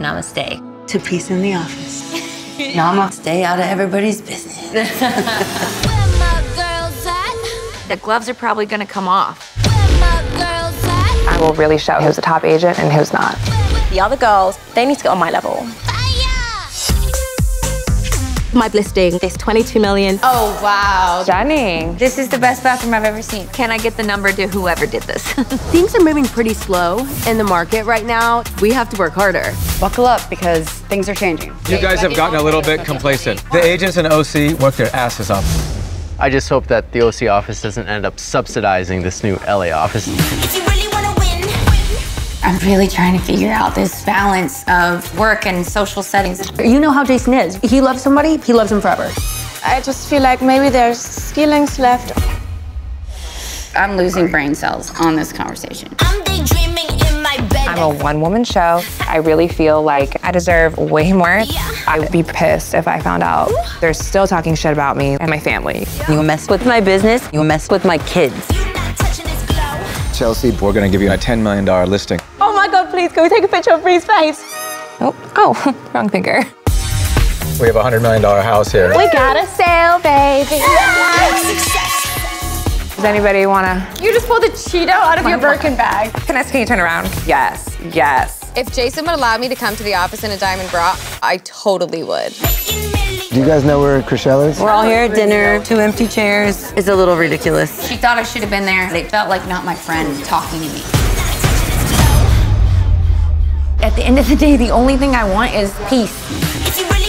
Namaste. To peace in the office. Namaste Stay out of everybody's business. The gloves are probably gonna come off. I will really show who's a top agent and who's not. The other girls, they need to get on my level. My listing is 22 million. Oh, wow. Stunning. This is the best bathroom I've ever seen. Can I get the number to whoever did this? Things are moving pretty slow in the market right now. We have to work harder. Buckle up because things are changing. You guys have gotten a little bit complacent. The agents and OC work their asses off. I just hope that the OC office doesn't end up subsidizing this new LA office. I'm really trying to figure out this balance of work and social settings. You know how Jason is. He loves somebody, he loves them forever. I just feel like maybe there's feelings left. I'm losing brain cells on this conversation. I'm daydreaming in my bed. I'm a one woman show. I really feel like I deserve way more. I would be pissed if I found out they're still talking shit about me and my family. You mess with my business, you mess with my kids. Chelsea, we're gonna give you a $10 million listing. My god, please, can we take a picture of Bre's face? Oh, oh, wrong finger. We have a $100 million house here. We got a sale, baby. Does anybody wanna? You just pulled a Cheeto out of your Birkin bag. Can I, can you turn around? Yes, yes. If Jason would allow me to come to the office in a diamond bra, I totally would. Do you guys know where Chrishell is? We're all here at dinner, two empty chairs. It's a little ridiculous. She thought I should have been there. They felt like not my friend talking to me. At the end of the day, the only thing I want is peace.